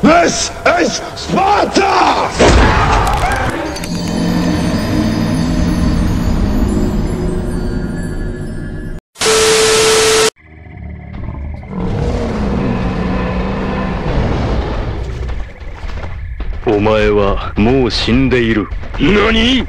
This is Sparta!「お前はもう死んでいる。何？